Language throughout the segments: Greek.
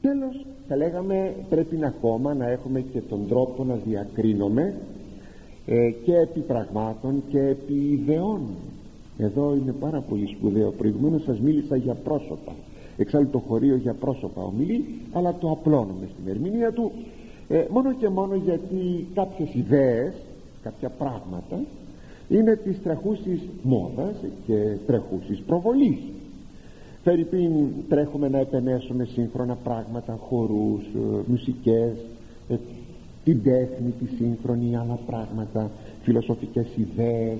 τέλος θα λέγαμε πρέπει να ακόμα να έχουμε και τον τρόπο να διακρίνουμε ε, και επί πραγμάτων και επί ιδεών. Εδώ είναι πάρα πολύ σπουδαίο. Προηγουμένως σας μίλησα για πρόσωπα. Εξάλλου το χωρίο για πρόσωπα ομιλεί αλλά το απλώνουμε στην ερμηνεία του ε, μόνο και μόνο γιατί κάποιες ιδέες κάποια πράγματα είναι της τρεχούσης μόδας και τρεχούσης προβολής Φερρυπίν τρέχουμε να επενέσουμε σύγχρονα πράγματα, χορούς, ε, μουσικές, ε, την τέχνη, τη σύγχρονη, άλλα πράγματα, φιλοσοφικές ιδέες,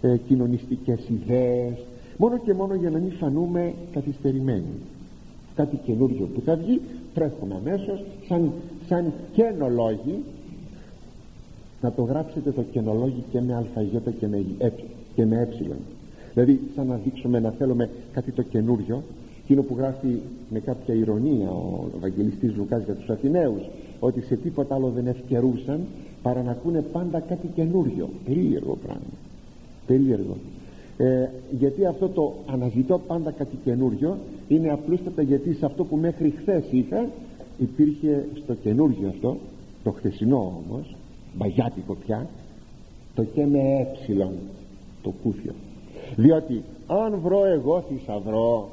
ε, κοινωνιστικές ιδέες, μόνο και μόνο για να μην φανούμε καθυστερημένοι. Κάτι καινούριο που θα βγει, τρέχουμε αμέσως σαν, σαν καινολόγοι, να το γράψετε το καινολόγοι και με αλφαγιώτα και με, ε, και με ε δηλαδή σαν να δείξουμε να θέλουμε κάτι το καινούριο εκείνο που γράφει με κάποια ηρωνία ο Ευαγγελιστής Λουκάς για τους Αθηναίους ότι σε τίποτα άλλο δεν ευκαιρούσαν παρά να ακούνε πάντα κάτι καινούριο. Περίεργο πράγμα. Περίεργο. Ε, γιατί αυτό το αναζητώ πάντα κάτι καινούριο είναι απλούστατα γιατί σε αυτό που μέχρι χθες είχα υπήρχε στο καινούριο αυτό το χθεσινό όμως μπαγιάτικο πια το και με ε το κούφιο διότι αν βρω εγώ θησαυρό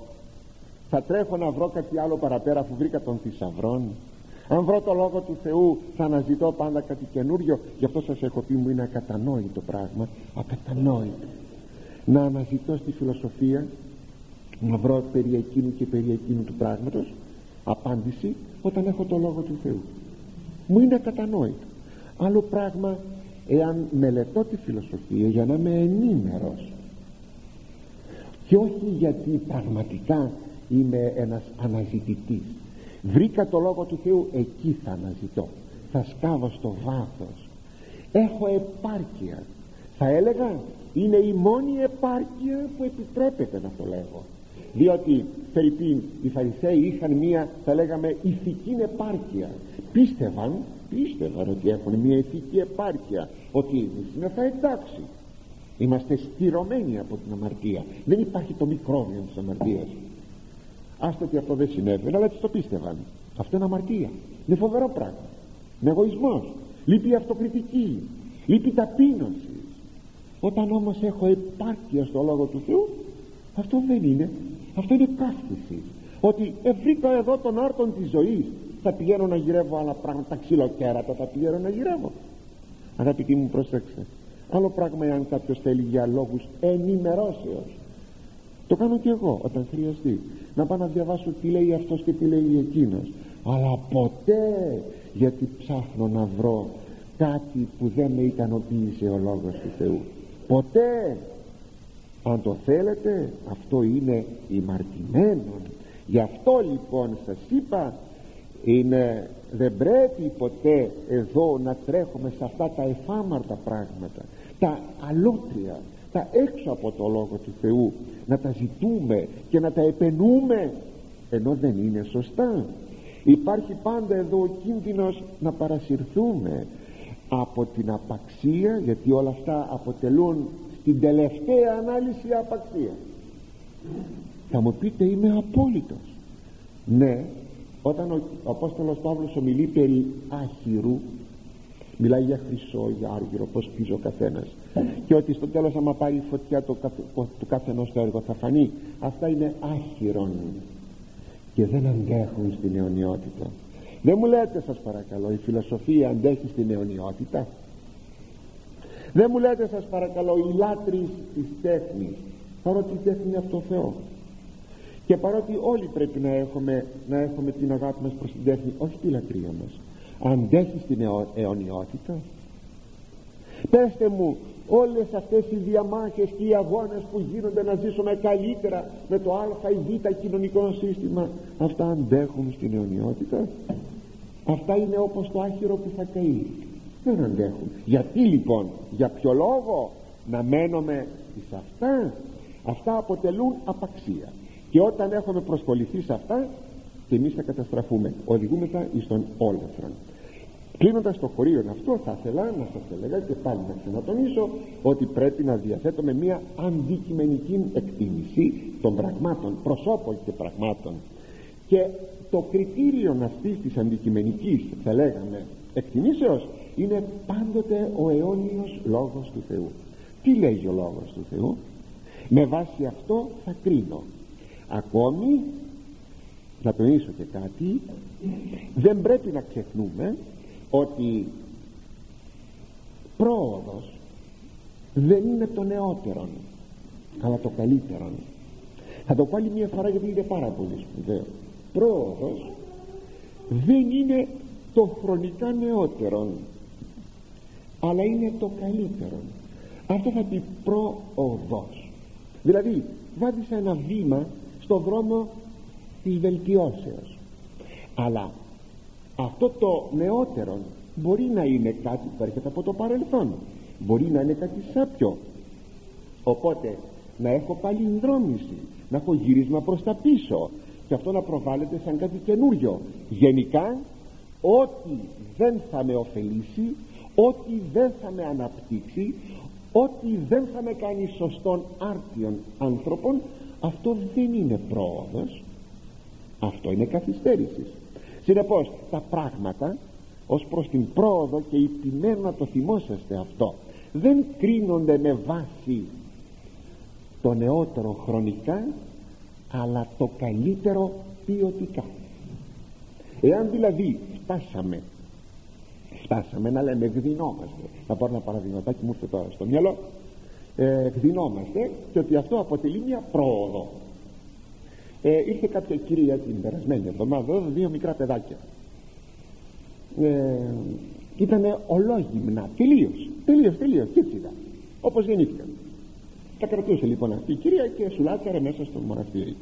θα τρέχω να βρω κάτι άλλο παραπέρα αφού βρήκα τον θησαυρό αν βρω το λόγο του Θεού θα αναζητώ πάντα κάτι καινούριο. Γι' αυτό σας έχω πει μου είναι ακατανόητο πράγμα ακατανόητο να αναζητώ στη φιλοσοφία να βρω περί εκείνου και περί εκείνου του πράγματος απάντηση όταν έχω το λόγο του Θεού. Μου είναι ακατανόητο. Άλλο πράγμα εάν μελετώ τη φιλοσοφία για να είμαι ενήμερος και όχι γιατί πραγματικά είμαι ένας αναζητητής. Βρήκα το Λόγο του Θεού εκεί θα αναζητώ. Θα σκάβω στο βάθος. Έχω επάρκεια. Θα έλεγα είναι η μόνη επάρκεια που επιτρέπεται να το λέγω. Διότι Φερρυπίν οι Φαρισαίοι είχαν μία θα λέγαμε ηθική επάρκεια. Πίστευαν πίστευαν ότι έχουν μία ηθική επάρκεια ότι είναι θα εντάξει είμαστε στηρωμένοι από την αμαρτία. Δεν υπάρχει το μικρόβιο της αμαρτίας. Άστο ότι αυτό δεν συνέβαινε αλλά έτσι το πίστευαν. Αυτό είναι αμαρτία. Είναι φοβερό πράγμα. Είναι εγωισμός. Λείπει αυτοκριτική. Λείπει ταπείνωση. Όταν όμως έχω επάρκεια στο Λόγο του Θεού αυτό δεν είναι. Αυτό είναι καύχηση ότι ευρήκα εδώ τον άρτον της ζωής θα πηγαίνω να γυρεύω άλλα πράγματα τα ξυλοκέρατα θα πηγαίνω να γυρεύω. Αγαπητοί μου προσέξτε άλλο πράγμα εάν κάποιος θέλει για λόγους ενημερώσεως. Το κάνω και εγώ όταν χρειαστεί. Να πάω να διαβάσω τι λέει αυτός και τι λέει εκείνος. Αλλά ποτέ γιατί ψάχνω να βρω κάτι που δεν με ικανοποίησε ο λόγος του Θεού. Ποτέ! Αν το θέλετε αυτό είναι ημαρτημένο. Γι' αυτό λοιπόν σας είπα είναι, δεν πρέπει ποτέ εδώ να τρέχουμε σε αυτά τα εφάμαρτα πράγματα τα αλότρια τα έξω από το Λόγο του Θεού να τα ζητούμε και να τα επενούμε ενώ δεν είναι σωστά. Υπάρχει πάντα εδώ ο κίνδυνος να παρασυρθούμε από την απαξία γιατί όλα αυτά αποτελούν στην τελευταία ανάλυση απαξία. Θα μου πείτε είμαι απόλυτος. Ναι όταν ο, ο Απόστολος Παύλος ομιλεί περί άχυρου μιλάει για χρυσό, για άργυρο πως πίζει ο καθένας. Και ότι στο τέλος άμα πάρει φωτιά το, του καθενός το έργο θα φανεί. Αυτά είναι άχυρον και δεν αντέχουν στην αιωνιότητα. Δεν μου λέτε σας παρακαλώ η φιλοσοφία αντέχει στην αιωνιότητα; Δεν μου λέτε σας παρακαλώ οι λάτρεις της τέχνης παρότι η τέχνη είναι αυτό Θεό. Και παρότι όλοι πρέπει να έχουμε, να έχουμε την αγάπη μας προς την τέχνη όχι τη λατρεία μας αντέχει στην αιωνιότητα πέστε μου όλες αυτές οι διαμάχες και οι αγώνες που γίνονται να ζήσουμε καλύτερα με το α ή β κοινωνικό σύστημα αυτά αντέχουν στην αιωνιότητα. Αυτά είναι όπως το άχυρο που θα καεί. Δεν αντέχουν. Γιατί λοιπόν για ποιο λόγο να μένουμε σε αυτά; Αυτά αποτελούν απαξία. Και όταν έχουμε προσχοληθεί σε αυτά και εμείς θα καταστραφούμε. Οδηγούμεθα εις τον όλεθρον κλείνοντας το χωρίο αυτό θα ήθελα να σας έλεγα και πάλι να ξανατονίσω ότι πρέπει να διαθέτουμε μια αντικειμενική εκτίμηση των πραγμάτων προσώπων και πραγμάτων. Και το κριτήριο αυτής της αντικειμενικής θα λέγαμε εκτιμήσεως είναι πάντοτε ο αιώνιος λόγος του Θεού. Τι λέγει ο λόγος του Θεού; Με βάση αυτό θα κρίνω. Ακόμη να τονίσω και κάτι δεν πρέπει να ξεχνούμε ότι πρόοδος δεν είναι το νεότερο αλλά το καλύτερο θα το πάλι μια φορά γιατί είναι πάρα πολύ σπουδαίο. Πρόοδος δεν είναι το χρονικά νεότερο αλλά είναι το καλύτερο αυτό θα πει πρόοδος. Δηλαδή βάζεις ένα βήμα στο δρόμο της βελτιώσεως. Αλλά αυτό το νεότερο μπορεί να είναι κάτι που έρχεται από το παρελθόν. Μπορεί να είναι κάτι σάπιο. Οπότε να έχω πάλι δρόμηση να έχω γύρισμα προς τα πίσω και αυτό να προβάλλεται σαν κάτι καινούριο. Γενικά ό,τι δεν θα με ωφελήσει ό,τι δεν θα με αναπτύξει ό,τι δεν θα με κάνει σωστών άρτιων άνθρωπων αυτό δεν είναι πρόοδος. Αυτό είναι καθυστέρησης συνεπώς τα πράγματα ως προς την πρόοδο και υπημένω να το θυμόσαστε αυτό δεν κρίνονται με βάση το νεότερο χρονικά αλλά το καλύτερο ποιοτικά. Εάν δηλαδή φτάσαμε φτάσαμε να λέμε εκδεινόμαστε να πάρω ένα παραδειγματάκι μου ήρθε τώρα στο μυαλό ε, εκδεινόμαστε και ότι αυτό αποτελεί μια πρόοδο ε, ήρθε κάποια κυρία την περασμένη εβδομάδα δύο μικρά παιδάκια. Ε, ήταν ολόγυμνα τελείως τελείως τελείως και έτσι ήταν όπως γεννήθηκαν. Τα κρατούσε λοιπόν αυτή η κυρία και σουλάτσαρε μέσα στο μοναστήρι.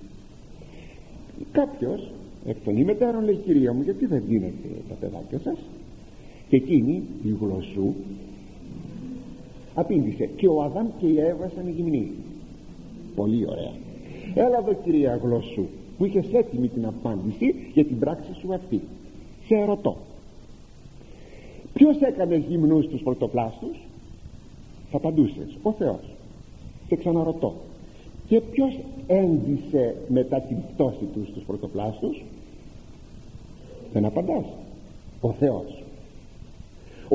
Κάποιος εκ των ημετέρων λέει κυρία μου γιατί δεν δίνετε τα παιδάκια σας; Και εκείνη η γλωσσού απήντησε και ο Αδάμ και η Εύα ήταν γυμνοί πολύ ωραία έλα εδώ κυρία γλωσσού που είχες έτοιμη την απάντηση για την πράξη σου αυτή. Σε ερωτώ ποιος έκανε γυμνούς τους πρωτοπλάστους θα απαντούσες ο Θεός. Και ξαναρωτώ. Και ποιος ένδυσε μετά την πτώση τους στους πρωτοπλάστους δεν απαντάς. Ο Θεός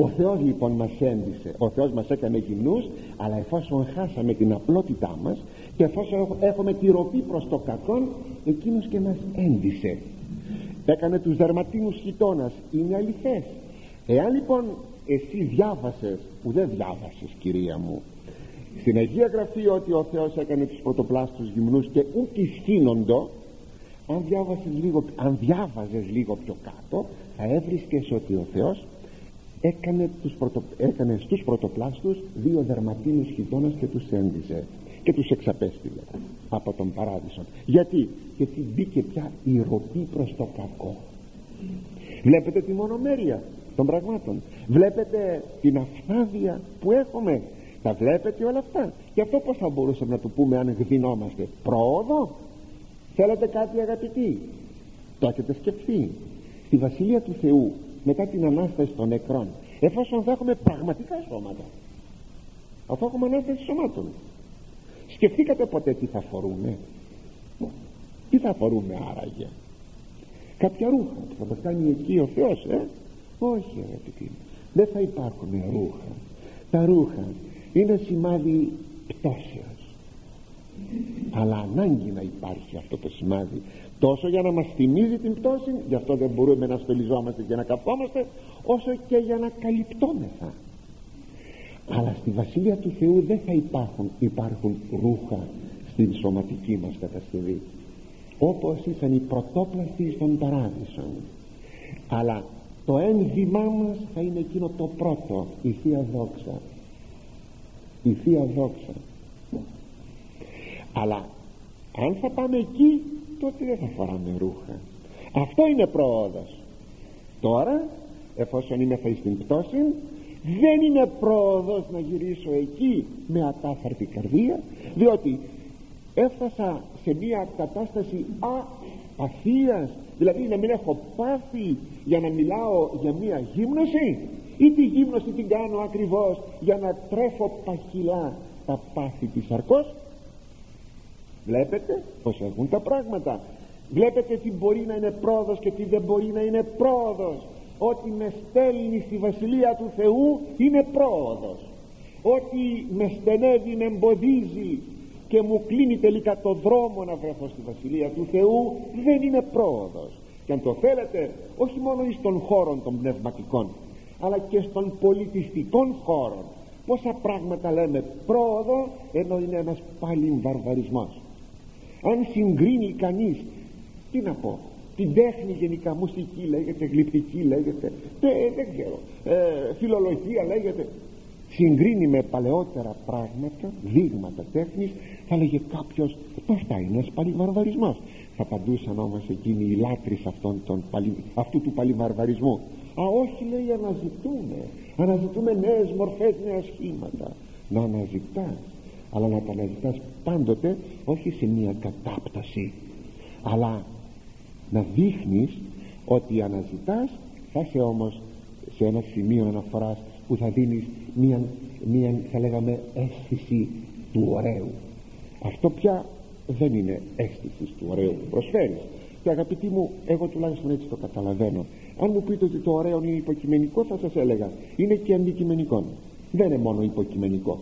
ο Θεός λοιπόν μας ένδυσε. Ο Θεός μας έκανε γυμνούς αλλά εφόσον χάσαμε την απλότητά μας και εφόσον έχουμε τη ροπή προς το κακόν εκείνος και μας ένδυσε. Έκανε τους δερματίνους χιτώνας είναι αληθές εάν λοιπόν εσύ διάβασες που δεν διάβασες κυρία μου στην Αγία Γραφή ότι ο Θεός έκανε τους πρωτοπλάστους γυμνούς και ούκ ισχύνοντο αν διάβασες λίγο, αν διάβαζες λίγο πιο κάτω θα έβρισκες ότι ο Θεός έκανε, τους πρωτο, έκανε στους πρωτοπλάστους δύο δερματίνους χιτώνας και τους έντιζε και τους εξαπέστειλε από τον παράδεισο. Γιατί; Γιατί μπήκε πια η ροπή προς το κακό. Βλέπετε τη μονομέρεια των πραγμάτων. Βλέπετε την αφθάδεια που έχουμε. Τα βλέπετε όλα αυτά. Και αυτό πως θα μπορούσαμε να το πούμε αν γδινόμαστε πρόοδο. Θέλετε κάτι αγαπητοί; Το έχετε σκεφτεί. Στη Βασιλεία του Θεού μετά την Ανάσταση των νεκρών εφόσον θα έχουμε πραγματικά σώματα αφού έχουμε Ανάσταση σωμάτων σκεφτήκατε ποτέ τι θα φορούμε; Τι θα φορούμε άραγε; Κάποια ρούχα που θα μας κάνει εκεί ο Θεός ε; όχι αγαπητοί δεν θα υπάρχουν ρούχα. Τα ρούχα είναι σημάδι πτώσεως αλλά ανάγκη να υπάρχει αυτό το σημάδι. Τόσο για να μας θυμίζει την πτώση γι' αυτό δεν μπορούμε να στολιζόμαστε και να καθόμαστε όσο και για να καλυπτόμεθα. Αλλά στη Βασίλεια του Θεού δεν θα υπάρχουν, υπάρχουν ρούχα στην σωματική μας κατασκευή όπως ήσαν οι πρωτόπλαστοι στον παράδεισο. Αλλά το ένδυμά μας θα είναι εκείνο το πρώτο η Θεία Δόξα. Η Θεία Δόξα αλλά αν θα πάμε εκεί τότε δεν θα φοράμε ρούχα. Αυτό είναι πρόοδος. Τώρα εφόσον είμαι θα στην πτώση δεν είναι πρόοδος να γυρίσω εκεί με ατάφαρτη καρδία διότι έφτασα σε μια κατάσταση απαθίας δηλαδή να μην έχω πάθει για να μιλάω για μια γύμνωση ή τη γύμνωση την κάνω ακριβώς για να τρέφω παχυλά τα πάθη της αρκός βλέπετε πως έχουν τα πράγματα. Βλέπετε τι μπορεί να είναι πρόοδος και τι δεν μπορεί να είναι πρόοδος. Ότι με στέλνει στη Βασιλεία του Θεού είναι πρόοδος. Ότι με στενεύει, με εμποδίζει και μου κλείνει τελικά το δρόμο να βρεθώ στη Βασιλεία του Θεού δεν είναι πρόοδος. Και αν το θέλετε όχι μόνο στον χώρο των πνευματικών αλλά και στον πολιτιστικών χώρων. Πόσα πράγματα λέμε πρόοδο ενώ είναι ένας πάλι βαρβαρισμός αν συγκρίνει κανείς τι να πω την τέχνη γενικά μουσική λέγεται γλυπτική λέγεται ε, δεν ξέρω ε, φιλολογία λέγεται. Συγκρίνει με παλαιότερα πράγματα δείγματα τέχνης θα λέγε κάποιος αυτά είναι ένας παλιβαρβαρισμός θα απαντούσαν όμως εκείνοι οι λάτρεις αυτών των, αυτού του παλιβαρβαρισμού. Α όχι λέει αναζητούμε αναζητούμε νέες μορφές νέα σχήματα να αναζητάς αλλά να τα αναζητάς πάντοτε όχι σε μια κατάπταση αλλά να δείχνεις ότι αναζητάς θα είσαι όμως σε ένα σημείο αναφοράς που θα δίνεις μια, μια θα λέγαμε αίσθηση του ωραίου. Αυτό πια δεν είναι αίσθηση του ωραίου που προσφέρεις. Και αγαπητοί μου εγώ τουλάχιστον έτσι το καταλαβαίνω. Αν μου πείτε ότι το ωραίο είναι υποκειμενικό θα σας έλεγα είναι και αντικειμενικό. Δεν είναι μόνο υποκειμενικό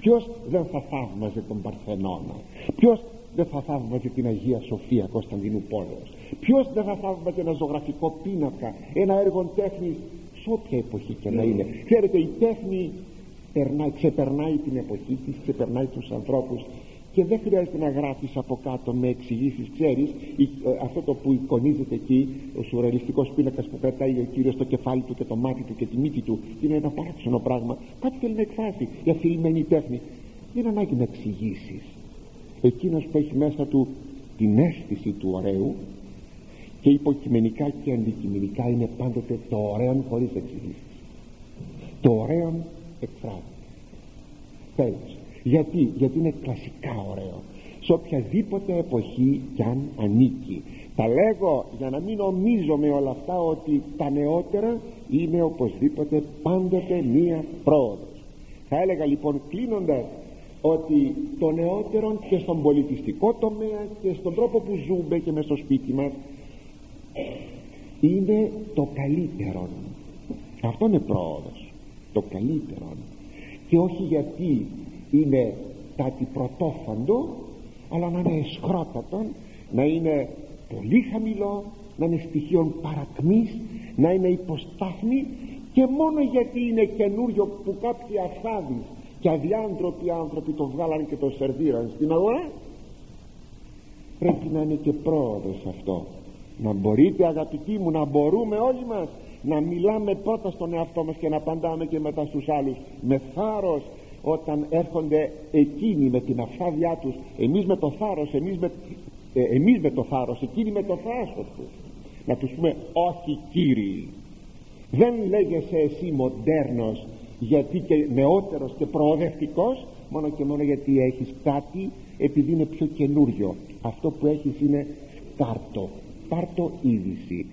ποιος δεν θα θαύμαζε τον Παρθενώνα; Ποιος δεν θα θαύμαζε την Αγία Σοφία Κωνσταντινού Πόλεως; Ποιος δεν θα θαύμαζε ένα ζωγραφικό πίνακα ένα έργο τέχνης σε όποια εποχή και να είναι. Ξέρετε η τέχνη περνάει, ξεπερνάει την εποχή της ξεπερνάει τους ανθρώπους και δεν χρειάζεται να γράφεις από κάτω με εξηγήσεις, ξέρεις ε, αυτό το που εικονίζεται εκεί ο σουρεαλιστικός πίνακας που πετάει ο Κύριος στο κεφάλι του και το μάτι του και τη μύτη του είναι ένα παράξενο πράγμα. Κάτι θέλει να εκφράσει η αφηρημένη τέχνη. Δεν ανάγκη να εξηγήσεις. εκείνος που έχει μέσα του την αίσθηση του ωραίου και υποκειμενικά και αντικειμενικά είναι πάντοτε το ωραίο χωρίς εξηγήσεις. Το ωραίο εκφράζεται τέλος γιατί, γιατί είναι κλασικά ωραίο. Σε οποιαδήποτε εποχή κι αν ανήκει. Τα λέγω για να μην νομίζω με όλα αυτά ότι τα νεότερα είναι οπωσδήποτε πάντοτε μία πρόοδος. Θα έλεγα λοιπόν κλείνοντας ότι το νεότερο και στον πολιτιστικό τομέα και στον τρόπο που ζούμε και μες στο σπίτι μας είναι το καλύτερο. Αυτό είναι πρόοδος. Το καλύτερο. Και όχι γιατί είναι κάτι πρωτόφαντο αλλά να είναι εσχρότατο να είναι πολύ χαμηλό να είναι στοιχείων παρακμής να είναι υποστάθμη και μόνο γιατί είναι καινούριο που κάποιοι αφάδεις και αδιάντροποι άνθρωποι το βγάλαν και το σερβίραν στην αγορά πρέπει να είναι και πρόοδος αυτό. Να μπορείτε αγαπητοί μου να μπορούμε όλοι μας να μιλάμε πρώτα στον εαυτό μας και να απαντάμε και μετά στους άλλους με θάρρος όταν έρχονται εκείνοι με την αφάδειά τους εμείς με το θάρρος εμείς με, ε, εμείς με το θάρρος εκείνοι με το θράσος τους. Να τους πούμε όχι κύριοι δεν λέγεσαι εσύ μοντέρνος γιατί και νεότερος και προοδευτικός μόνο και μόνο γιατί έχεις κάτι επειδή είναι πιο καινούριο. Αυτό που έχεις είναι πάρτο πάρτο είδηση